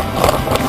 Ha ha ha!